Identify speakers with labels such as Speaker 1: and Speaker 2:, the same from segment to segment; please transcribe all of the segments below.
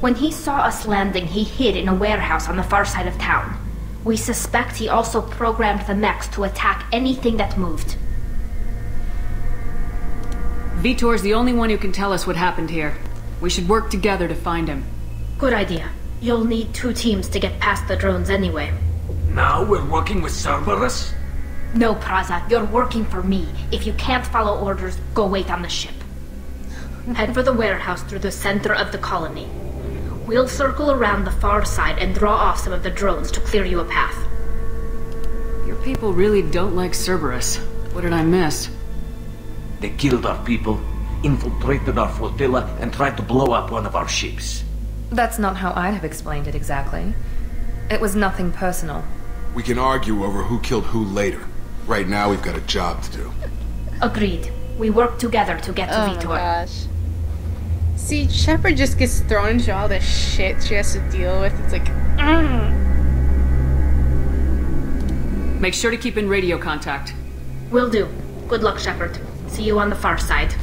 Speaker 1: When he saw us landing, he hid in a warehouse on the far side of town. We suspect he also programmed the mechs to attack anything that moved.
Speaker 2: Veetor's the only one who can tell us what happened here. We should work together to find him.
Speaker 1: Good idea. You'll need two teams to get past the drones anyway.
Speaker 3: Now we're working with Cerberus?
Speaker 1: No, Prazza, you're working for me. If you can't follow orders, go wait on the ship. Head for the warehouse through the center of the colony. We'll circle around the far side and draw off some of the drones to clear you a path.
Speaker 2: Your people really don't like Cerberus. What did I miss?
Speaker 3: They killed our people, infiltrated our flotilla, and tried to blow up one of our ships.
Speaker 4: That's not how I'd have explained it exactly. It was nothing personal.
Speaker 5: We can argue over who killed who later. Right now, we've got a job to do.
Speaker 1: Agreed. We work together to get to
Speaker 6: Oh my
Speaker 1: Veetor.
Speaker 6: Gosh. See, Shepard just gets thrown into all this shit she has to deal with. It's like, mm.
Speaker 2: Make sure to keep in radio contact.
Speaker 1: Will do. Good luck, Shepard. See you on the far side.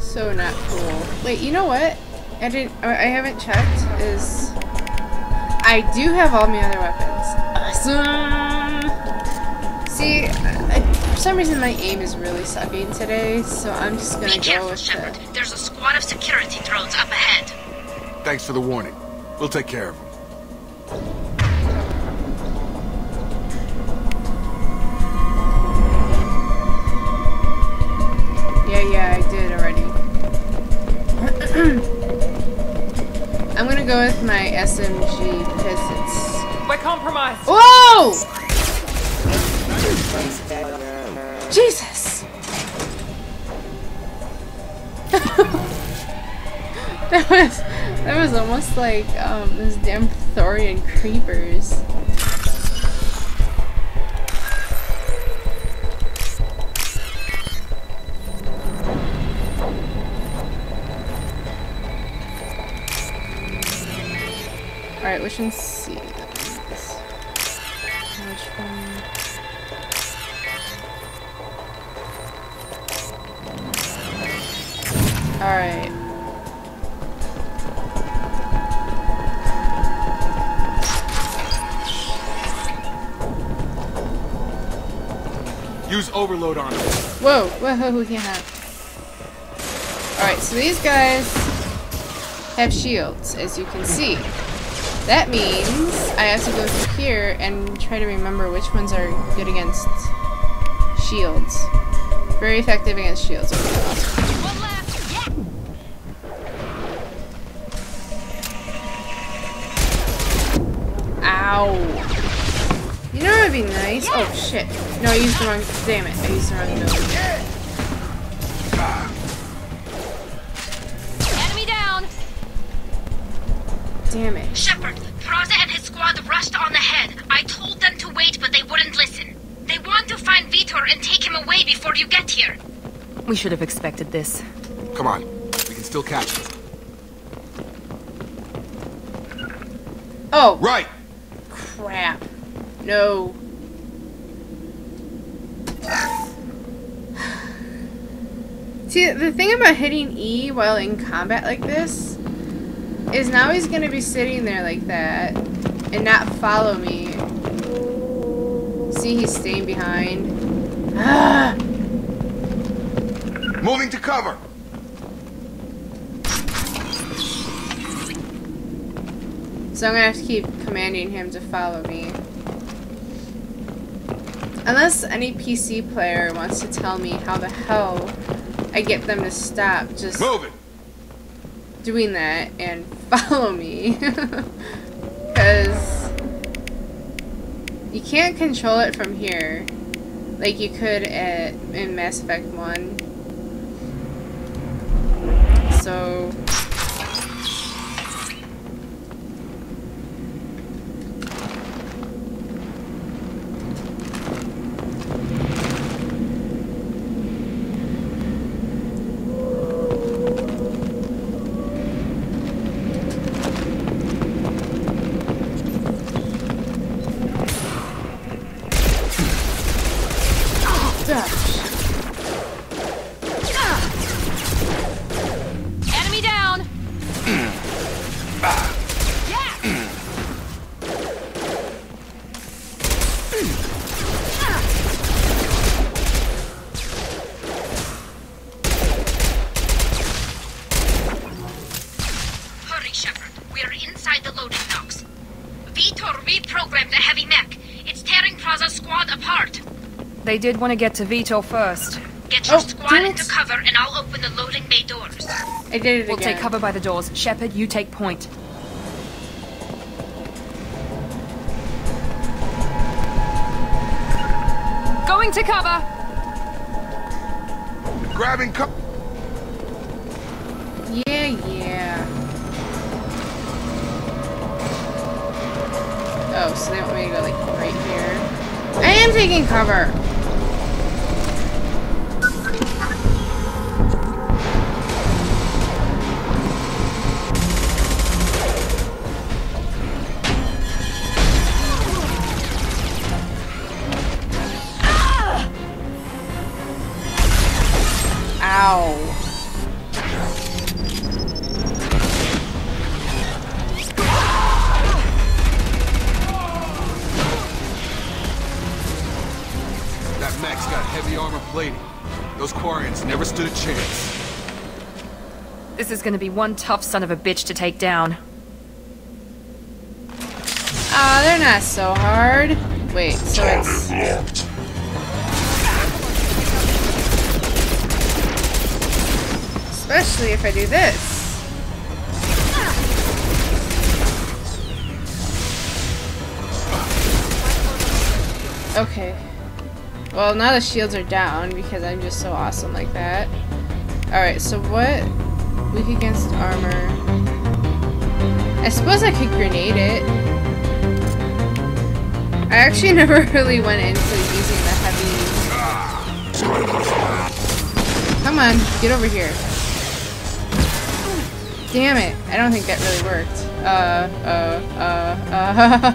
Speaker 6: so not cool. Wait, you know what? I didn't. I I haven't checked. Is I do have all my other weapons. Awesome. See, I, I- for some reason my aim is really sucking today, so I'm just gonna
Speaker 1: Be
Speaker 6: go
Speaker 1: careful,
Speaker 6: with
Speaker 1: Shepard.
Speaker 6: the.
Speaker 1: There's a squad of security drones up ahead.
Speaker 5: Thanks for the warning. We'll take care of them.
Speaker 6: Yeah, yeah, I did already. I'm gonna go with my SMG because it's.
Speaker 7: By compromised!
Speaker 6: Whoa! Jesus! that was that was almost like um those damn Thorian creepers. Alright, which one's C? Alright.
Speaker 5: Use overload on them.
Speaker 6: Whoa, whoa, yeah. Alright, so these guys have shields, as you can see. That means I have to go through here and try to remember which ones are good against shields. Very effective against shields. Be nice? Oh shit. No, I used the wrong. Damn it. I used the wrong ability.
Speaker 8: Enemy down.
Speaker 6: Damn it.
Speaker 1: Shepard, Prazza and his squad rushed on ahead. I told them to wait, but they wouldn't listen. They want to find Veetor and take him away before you get here.
Speaker 4: We should have expected this.
Speaker 5: Come on. We can still catch him.
Speaker 6: Oh,
Speaker 5: Right!
Speaker 6: crap. No. See, the thing about hitting E while in combat like this is now he's gonna be sitting there like that and not follow me. See, he's staying behind. Ah!
Speaker 5: Moving to cover!
Speaker 6: So I'm gonna have to keep commanding him to follow me. Unless any PC player wants to tell me how the hell I get them to stop just
Speaker 5: Move it!
Speaker 6: doing that and follow me. Because you can't control it from here like you could at, in Mass Effect 1. So.
Speaker 1: Veetor reprogrammed the heavy mech. It's tearing Prazza's squad apart.
Speaker 4: They did want to get to Veetor first.
Speaker 1: Get your
Speaker 6: Oh,
Speaker 1: squad into cover and I'll open the loading bay doors.
Speaker 6: I did it
Speaker 4: We'll
Speaker 6: again.
Speaker 4: take cover by the doors. Shepard, you take point. Going to cover!
Speaker 5: Grabbing co-
Speaker 6: Yeah, yeah. So they want me to go like right here. I am taking cover.
Speaker 4: Is gonna be one tough son of a bitch to take down.
Speaker 6: Ah, they're not so hard. Wait, so it's. Especially if I do this. Okay. Well, now the shields are down because I'm just so awesome like that. Alright, so what? Weak against armor. I suppose I could grenade it. I actually never really went into using the heavy. Come on, get over here. Damn it, I don't think that really worked. Uh, uh, uh, uh.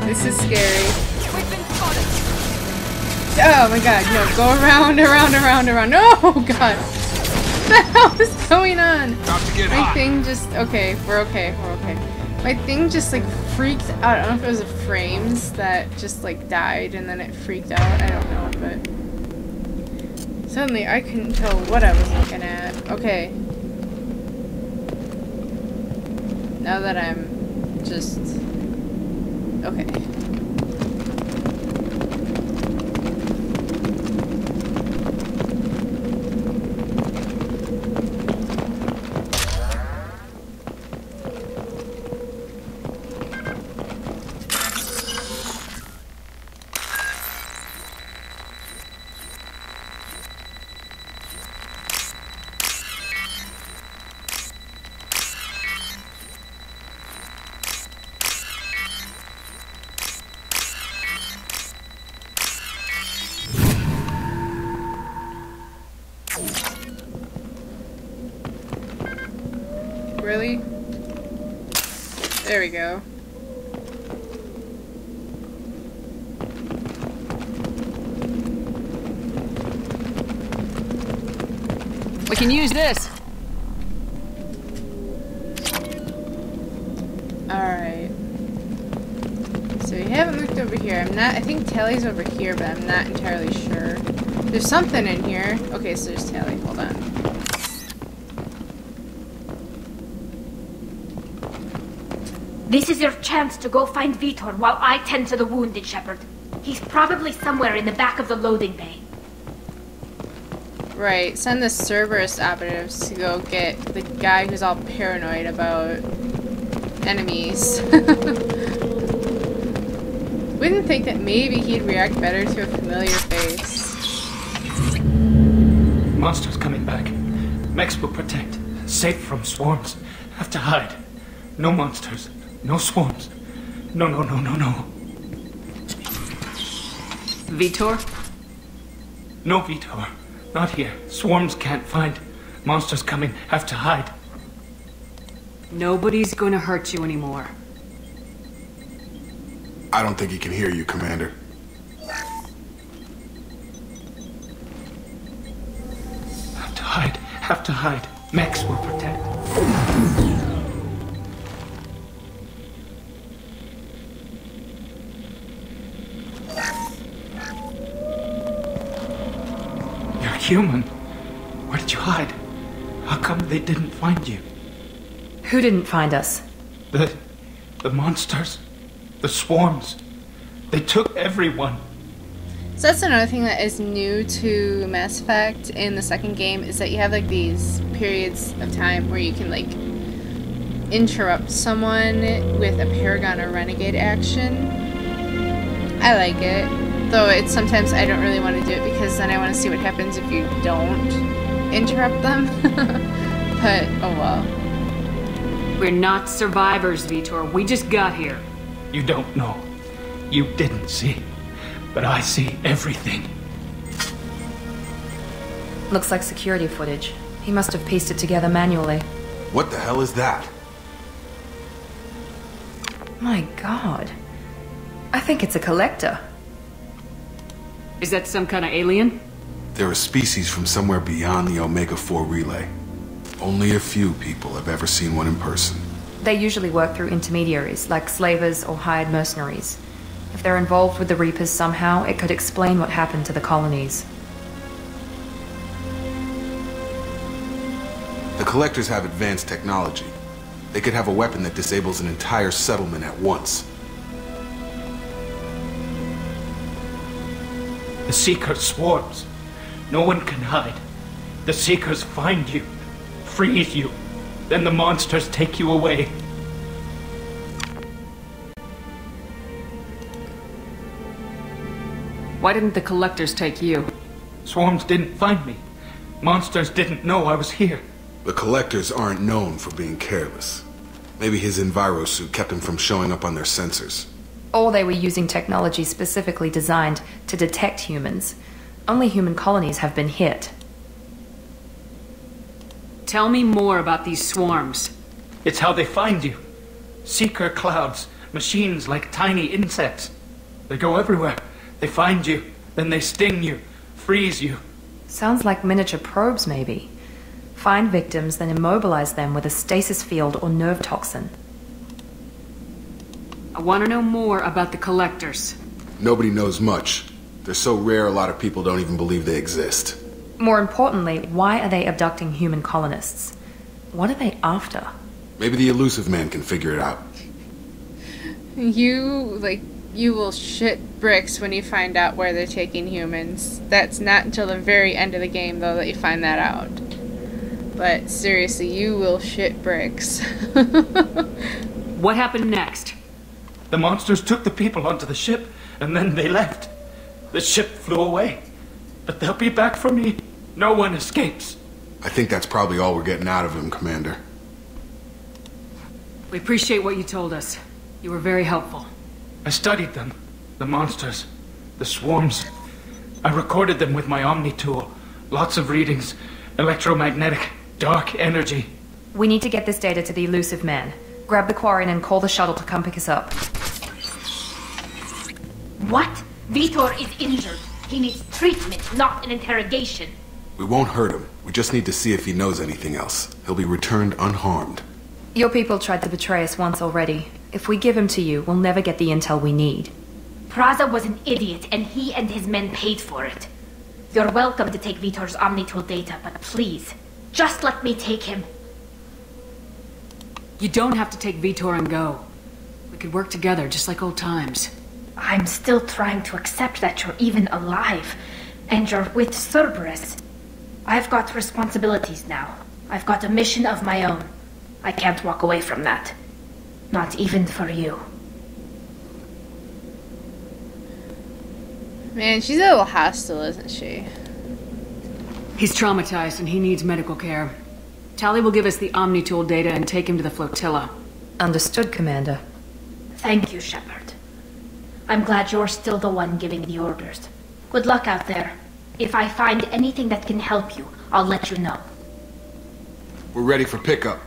Speaker 6: this is scary. Oh my god, no, go around, around, around, around. No, oh god. What the hell is going on? My
Speaker 5: hot.
Speaker 6: thing just okay, we're okay, we're okay. My thing just like freaked out. I don't know if it was the frames that just like died and then it freaked out. I don't know, but suddenly I couldn't tell what I was looking at. Okay. Now that I'm just okay. Really? There we go.
Speaker 2: We can use this.
Speaker 6: Alright. So we haven't looked over here. I'm not I think Tali's over here, but I'm not entirely sure. There's something in here. Okay, so there's Tally. Hold on.
Speaker 1: This is your chance to go find Veetor while I tend to the wounded Shepard. He's probably somewhere in the back of the loading bay.
Speaker 6: Right, send the Cerberus operatives to go get the guy who's all paranoid about enemies. Wouldn't think that maybe he'd react better to a familiar face.
Speaker 7: Monsters coming back. Mechs will protect. Safe from swarms. Have to hide. No monsters. No swarms. No, no, no, no, no.
Speaker 2: Veetor?
Speaker 7: No Veetor. Not here. Swarms can't find. Monsters coming. Have to hide.
Speaker 2: Nobody's gonna hurt you anymore.
Speaker 5: I don't think he can hear you, Commander.
Speaker 7: Have to hide. Have to hide. Max will protect. Human. Where did you hide? How come they didn't find you?
Speaker 4: Who didn't find us?
Speaker 7: The. the monsters? The swarms? They took everyone.
Speaker 6: So that's another thing that is new to Mass Effect in the second game is that you have like these periods of time where you can like interrupt someone with a Paragon or Renegade action. I like it, though it's sometimes I don't really want to do it because then I want to see what happens if you don't interrupt them. but oh well.
Speaker 2: We're not survivors, Veetor. We just got here.
Speaker 7: You don't know. You didn't see. But I see everything.
Speaker 4: Looks like security footage. He must have pieced it together manually.
Speaker 5: What the hell is that?
Speaker 4: My god. I think it's a collector.
Speaker 2: Is that some kind of alien?
Speaker 5: They're a species from somewhere beyond the Omega-4 relay. Only a few people have ever seen one in person.
Speaker 4: They usually work through intermediaries, like slavers or hired mercenaries. If they're involved with the Reapers somehow, it could explain what happened to the colonies.
Speaker 5: The Collectors have advanced technology. They could have a weapon that disables an entire settlement at once.
Speaker 7: The Seeker swarms. No one can hide. The Seekers find you, freeze you, then the monsters take you away.
Speaker 2: Why didn't the collectors take you?
Speaker 7: Swarms didn't find me. Monsters didn't know I was here.
Speaker 5: The Collectors aren't known for being careless. Maybe his Enviro suit kept him from showing up on their sensors.
Speaker 4: Or they were using technology specifically designed to detect humans. Only human colonies have been hit.
Speaker 2: Tell me more about these swarms.
Speaker 7: It's how they find you. Seeker clouds, machines like tiny insects. They go everywhere. They find you, then they sting you, freeze you.
Speaker 4: Sounds like miniature probes, maybe. Find victims, then immobilize them with a stasis field or nerve toxin.
Speaker 2: I want to know more about the collectors.
Speaker 5: Nobody knows much. They're so rare a lot of people don't even believe they exist.
Speaker 4: More importantly, why are they abducting human colonists? What are they after?
Speaker 5: Maybe the Illusive Man can figure it out.
Speaker 6: You like you will shit bricks when you find out where they're taking humans. That's not until the very end of the game though that you find that out. But seriously, you will shit bricks.
Speaker 2: What happened next?
Speaker 7: The monsters took the people onto the ship, and then they left. The ship flew away. But they'll be back for me. No one escapes.
Speaker 5: I think that's probably all we're getting out of him, Commander.
Speaker 2: We appreciate what you told us. You were very helpful.
Speaker 7: I studied them. The monsters. The swarms. I recorded them with my Omni tool. Lots of readings. Electromagnetic. Dark energy.
Speaker 4: We need to get this data to the Illusive man. Grab the Quarian and call the shuttle to come pick us up.
Speaker 1: What? Veetor is injured. He needs treatment, not an interrogation.
Speaker 5: We won't hurt him. We just need to see if he knows anything else. He'll be returned unharmed.
Speaker 4: Your people tried to betray us once already. If we give him to you, we'll never get the intel we need.
Speaker 1: Prazza was an idiot, and he and his men paid for it. You're welcome to take Veetor's Omnitool data, but please, just let me take him.
Speaker 2: You don't have to take Veetor and go. We could work together just like old times.
Speaker 1: I'm still trying to accept that you're even alive, and you're with Cerberus. I've got responsibilities now. I've got a mission of my own. I can't walk away from that. Not even for you.
Speaker 6: Man, she's a little hostile, isn't she?
Speaker 2: He's traumatized and he needs medical care. Tali will give us the Omnitool data and take him to the flotilla.
Speaker 4: Understood, Commander.
Speaker 1: Thank you, Shepard. I'm glad you're still the one giving the orders. Good luck out there. If I find anything that can help you, I'll let you know.
Speaker 5: We're ready for pickup.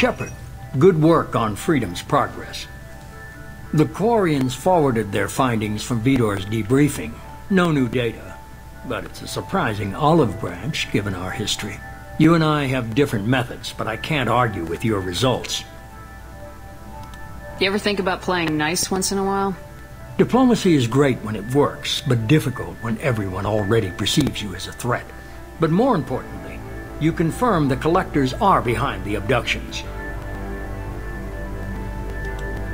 Speaker 8: Shepard, good work on Freedom's progress. The Quarians forwarded their findings from Veetor's debriefing. No new data. but it's a surprising olive branch given our history. You and I have different methods, but I can't argue with your results.
Speaker 2: You ever think about playing nice once in a while?
Speaker 8: Diplomacy is great when it works, but difficult when everyone already perceives you as a threat. But more importantly, you confirm the collectors are behind the abductions.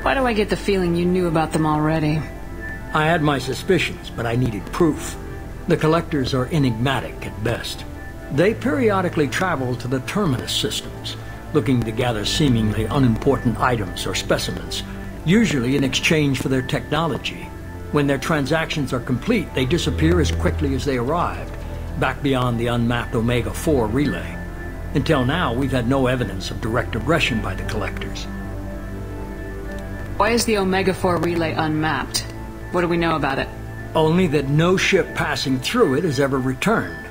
Speaker 2: Why do I get the feeling you knew about them already?
Speaker 8: I had my suspicions, but I needed proof. The collectors are enigmatic at best. They periodically travel to the terminus systems, looking to gather seemingly unimportant items or specimens, usually in exchange for their technology. When their transactions are complete, they disappear as quickly as they arrived, back beyond the unmapped Omega-4 relay. Until now, we've had no evidence of direct aggression by the collectors.
Speaker 2: Why is the Omega-4 relay unmapped? What do we know about it?
Speaker 8: Only that no ship passing through it has ever returned.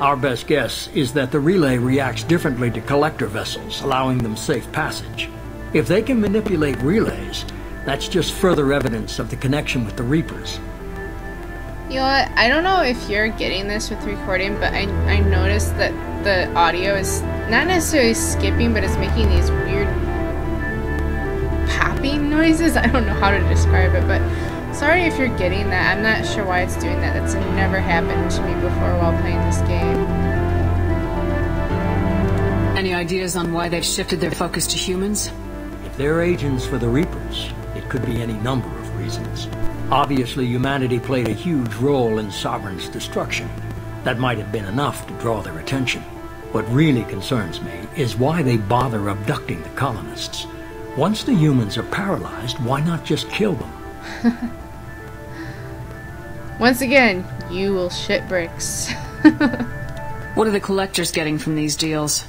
Speaker 8: Our best guess is that the relay reacts differently to collector vessels, allowing them safe passage. If they can manipulate relays, that's just further evidence of the connection with the Reapers.
Speaker 6: You know what? I don't know if you're getting this with recording, but I, I noticed that the audio is not necessarily skipping, but it's making these weird popping noises. I don't know how to describe it, but sorry if you're getting that. I'm not sure why it's doing that. That's never happened to me before while playing this game.
Speaker 2: Any ideas on why they've shifted their focus to humans?
Speaker 8: If they're agents for the Reapers, it could be any number of reasons. Obviously, humanity played a huge role in Sovereign's destruction. That might have been enough to draw their attention. What really concerns me is why they bother abducting the colonists. Once the humans are paralyzed, why not just kill them?
Speaker 6: Once again, you will shit bricks.
Speaker 2: What are the collectors getting from these deals?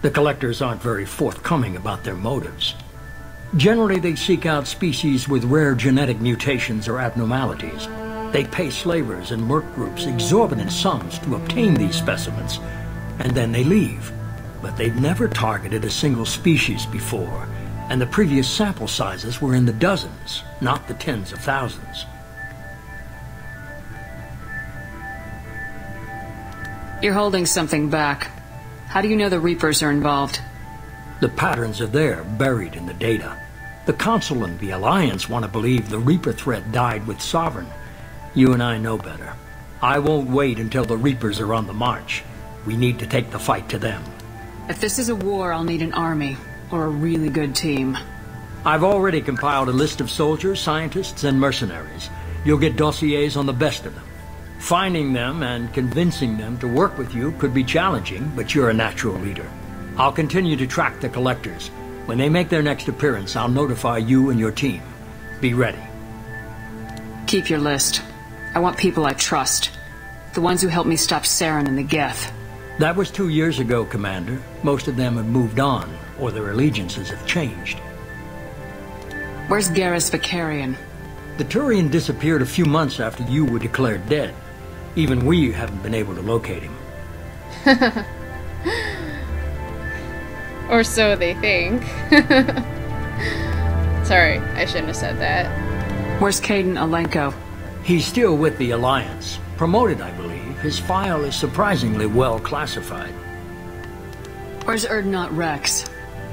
Speaker 8: The collectors aren't very forthcoming about their motives. Generally, they seek out species with rare genetic mutations or abnormalities. They pay slavers and work groups exorbitant sums to obtain these specimens, and then they leave. But they've never targeted a single species before, and the previous sample sizes were in the dozens, not the tens of thousands.
Speaker 2: You're holding something back. How do you know the Reapers are involved?
Speaker 8: The patterns are there, buried in the data. The Council and the Alliance want to believe the Reaper threat died with Sovereign. You and I know better. I won't wait until the Reapers are on the march. We need to take the fight to them.
Speaker 2: If this is a war, I'll need an army, or a really good team.
Speaker 8: I've already compiled a list of soldiers, scientists, and mercenaries. You'll get dossiers on the best of them. Finding them and convincing them to work with you could be challenging, but you're a natural leader. I'll continue to track the collectors. When they make their next appearance, I'll notify you and your team. Be ready.
Speaker 2: Keep your list. I want people I trust. The ones who helped me stop Saren and the Geth.
Speaker 8: That was two years ago, Commander. Most of them have moved on, or their allegiances have changed.
Speaker 2: Where's Garrus Vakarian?
Speaker 8: The Turian disappeared a few months after you were declared dead. Even we haven't been able to locate him.
Speaker 6: or so they think. Sorry, I shouldn't have said that.
Speaker 2: Where's Kaidan Alenko?
Speaker 8: He's still with the Alliance. Promoted, I believe. His file is surprisingly well classified.
Speaker 2: Where's Urdnot Wrex?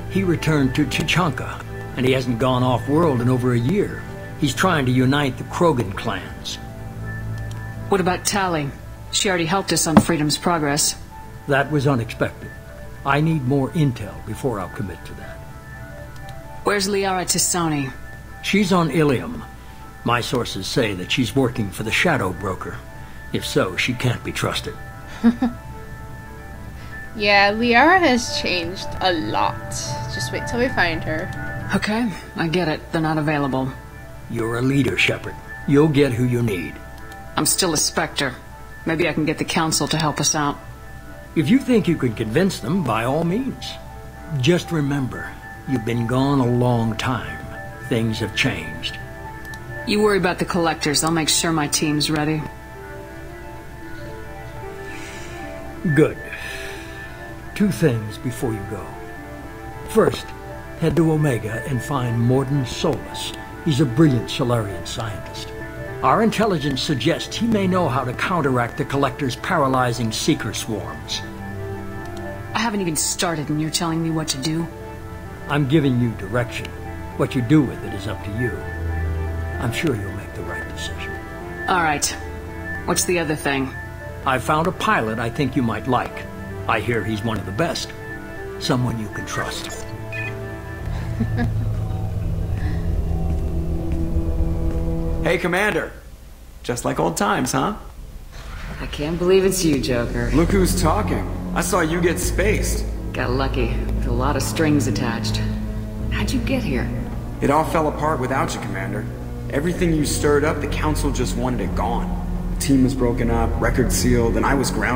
Speaker 8: He returned to Tuchanka, and he hasn't gone off-world in over a year. He's trying to unite the Krogan clans.
Speaker 2: What about Tali? She already helped us on Freedom's Progress.
Speaker 8: That was unexpected. I need more intel before I'll commit to that.
Speaker 2: Where's Liara T'Soni?
Speaker 8: She's on Ilium. My sources say that she's working for the Shadow Broker. If so, she can't be trusted.
Speaker 6: yeah, Liara has changed a lot. Just wait till we find her.
Speaker 2: Okay, I get it. They're not available.
Speaker 8: You're a leader, Shepard. You'll get who you need.
Speaker 2: I'm still a Spectre. Maybe I can get the Council to help us out.
Speaker 8: If you think you can convince them, by all means. Just remember, you've been gone a long time. Things have changed.
Speaker 2: You worry about the collectors. I'll make sure my team's ready.
Speaker 8: Good. Two things before you go. First, head to Omega and find Mordin Solus. He's a brilliant Salarian scientist. Our intelligence suggests he may know how to counteract the Collector's paralyzing Seeker swarms.
Speaker 2: I haven't even started and you're telling me what to do?
Speaker 8: I'm giving you direction. What you do with it is up to you. I'm sure you'll make the right decision.
Speaker 2: All right. What's the other thing?
Speaker 8: I found a pilot I think you might like. I hear he's one of the best. Someone you can trust.
Speaker 9: Hey, Commander. Just like old times, huh?
Speaker 2: I can't believe it's you, Joker.
Speaker 9: Look who's talking. I saw you get spaced.
Speaker 2: Got lucky, with a lot of strings attached. How'd you get here?
Speaker 9: It all fell apart without you, Commander. Everything you stirred up, the Council just wanted it gone. The team was broken up, record sealed, and I was grounded.